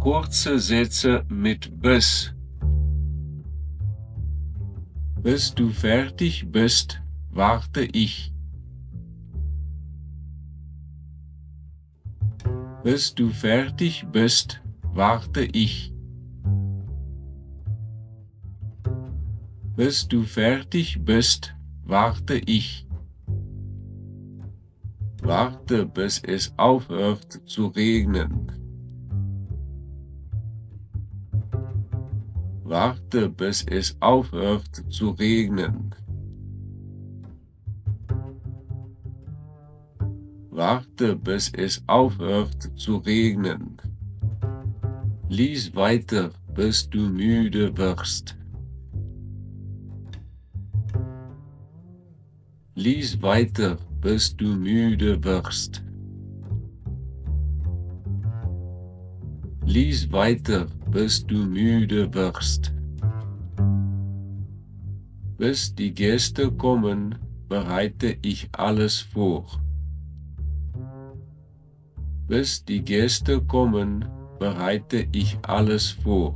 Kurze Sätze mit bis. Bis du fertig bist, warte ich. Bis du fertig bist, warte ich. Bis du fertig bist, warte ich. Warte, bis es aufhört zu regnen. Warte, bis es aufhört zu regnen. Warte, bis es aufhört zu regnen. Lies weiter, bis du müde wirst. Lies weiter, bis du müde wirst. Lies weiter, bis du müde wirst. Bis die Gäste kommen, bereite ich alles vor. Bis die Gäste kommen, bereite ich alles vor.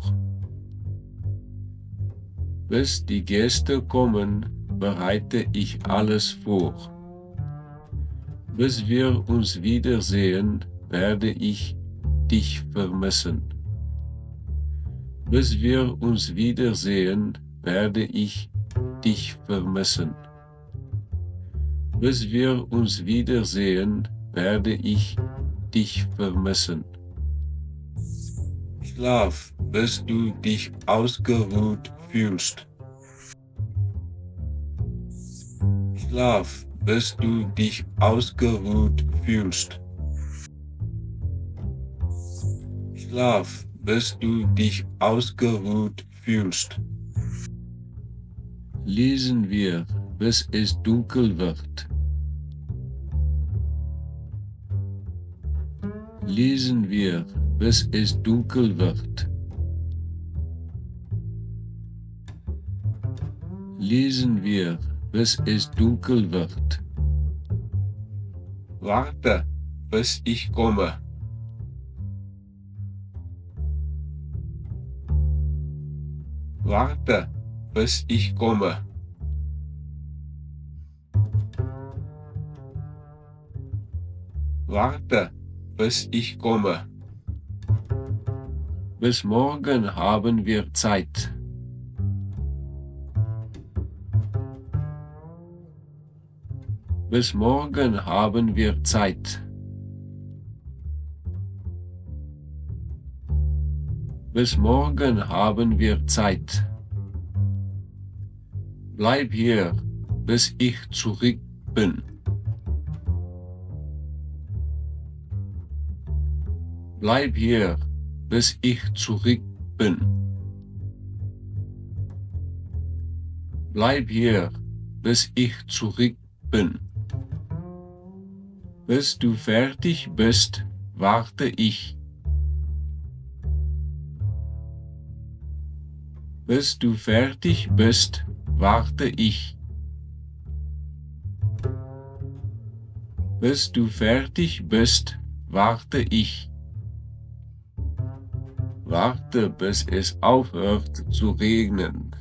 Bis die Gäste kommen, bereite ich alles vor. Bis wir uns wiedersehen, werde ich dich vermissen. Bis wir uns wiedersehen, werde ich dich vermissen. Bis wir uns wiedersehen, werde ich dich vermissen. Schlaf, bis du dich ausgeruht fühlst. Schlaf, bis du dich ausgeruht fühlst. Schlaf, bis du dich ausgeruht fühlst. Lesen wir, bis es dunkel wird. Lesen wir, bis es dunkel wird. Lesen wir, bis es dunkel wird. Warte, bis ich komme. Warte, bis ich komme. Warte, bis ich komme. Bis morgen haben wir Zeit. Bis morgen haben wir Zeit. Bis morgen haben wir Zeit. Bleib hier, bis ich zurück bin. Bleib hier, bis ich zurück bin. Bleib hier, bis ich zurück bin. Bis du fertig bist, warte ich. Bis du fertig bist, warte ich. Bis du fertig bist, warte ich. Warte, bis es aufhört zu regnen.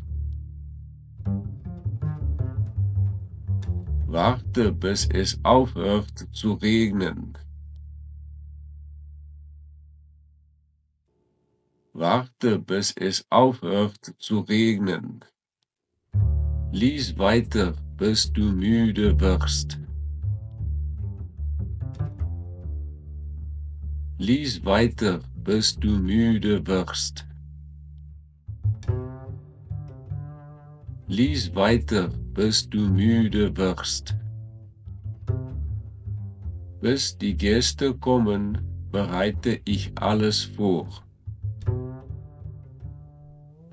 Warte, bis es aufhört zu regnen. Warte, bis es aufhört zu regnen. Lies weiter, bis du müde wirst. Lies weiter, bis du müde wirst. Lies weiter, bis du müde wirst. Bis die Gäste kommen, bereite ich alles vor.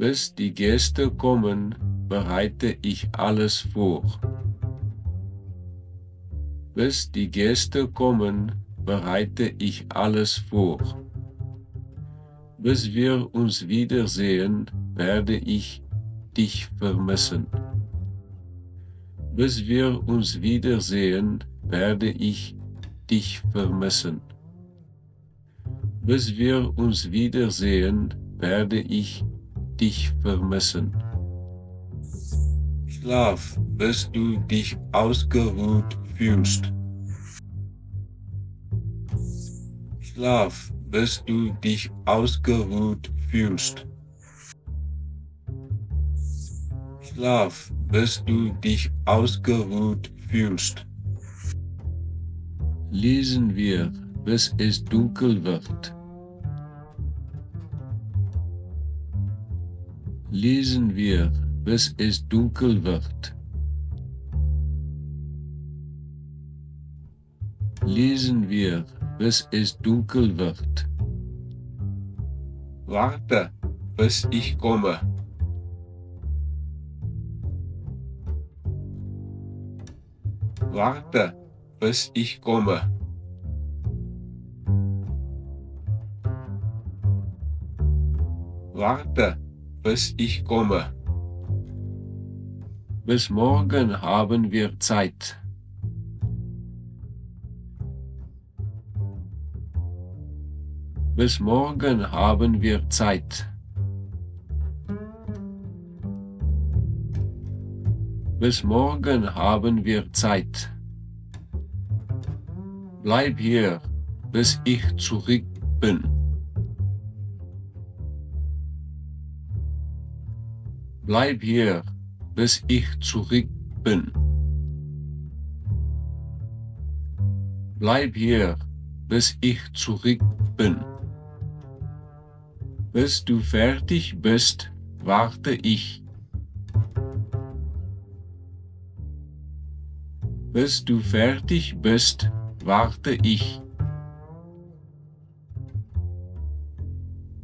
Bis die Gäste kommen, bereite ich alles vor. Bis die Gäste kommen, bereite ich alles vor. Bis wir uns wiedersehen, werde ich dich vermissen. Bis wir uns wiedersehen, werde ich dich vermissen. Bis wir uns wiedersehen, werde ich dich vermissen. Schlaf, bis du dich ausgeruht fühlst. Schlaf, bis du dich ausgeruht fühlst. Schlaf, bis du dich ausgeruht fühlst. Lesen wir, bis es dunkel wird. Lesen wir, bis es dunkel wird. Lesen wir, bis es dunkel wird. Warte, bis ich komme. Warte, bis ich komme. Warte, bis ich komme. Bis morgen haben wir Zeit. Bis morgen haben wir Zeit. Bis morgen haben wir Zeit. Bleib hier, bis ich zurück bin. Bleib hier, bis ich zurück bin. Bleib hier, bis ich zurück bin. Bis du fertig bist, warte ich. Bis du fertig bist, warte ich.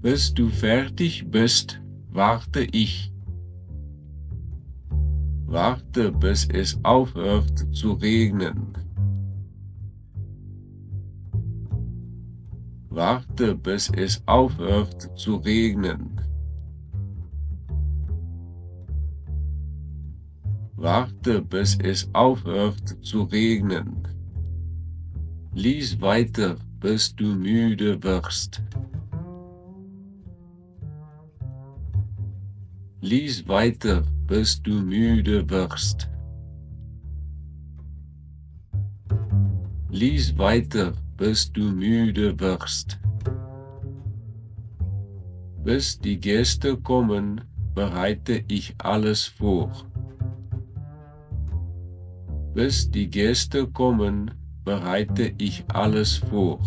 Bis du fertig bist, warte ich. Warte, bis es aufhört zu regnen. Warte, bis es aufhört zu regnen. Warte, bis es aufhört zu regnen. Lies weiter, bis du müde wirst. Lies weiter, bis du müde wirst. Lies weiter, bis du müde wirst. Bis die Gäste kommen, bereite ich alles vor. Bis die Gäste kommen, bereite ich alles vor.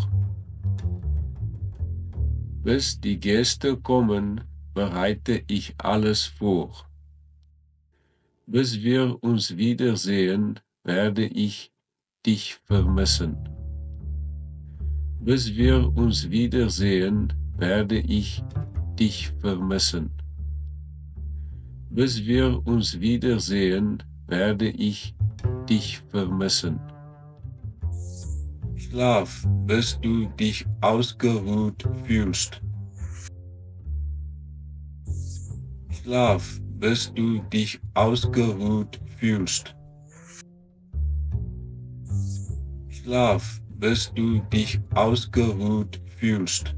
Bis die Gäste kommen, bereite ich alles vor. Bis wir uns wiedersehen, werde ich dich vermissen. Bis wir uns wiedersehen, werde ich dich vermissen. Bis wir uns wiedersehen, werde ich dich vermissen. Schlaf, bis du dich ausgeruht fühlst. Schlaf, bis du dich ausgeruht fühlst. Schlaf, bis du dich ausgeruht fühlst.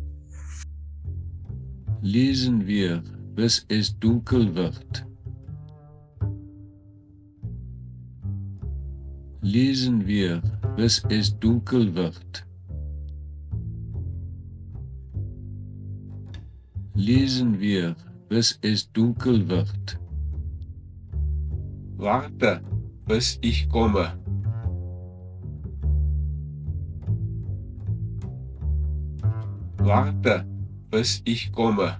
Lesen wir, bis es dunkel wird. Lesen wir, bis es dunkel wird. Lesen wir, bis es dunkel wird. Warte, bis ich komme. Warte, bis ich komme.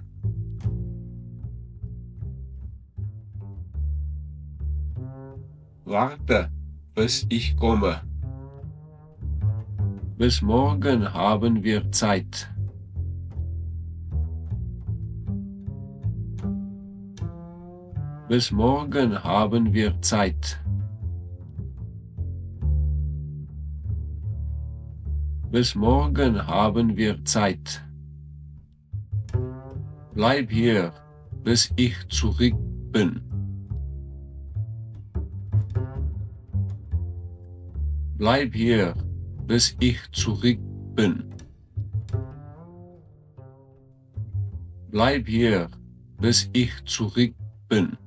Warte, bis ich komme. Bis morgen haben wir Zeit. Bis morgen haben wir Zeit. Bis morgen haben wir Zeit. Bleib hier, bis ich zurück bin. Bleib hier, bis ich zurück bin. Bleib hier, bis ich zurück bin.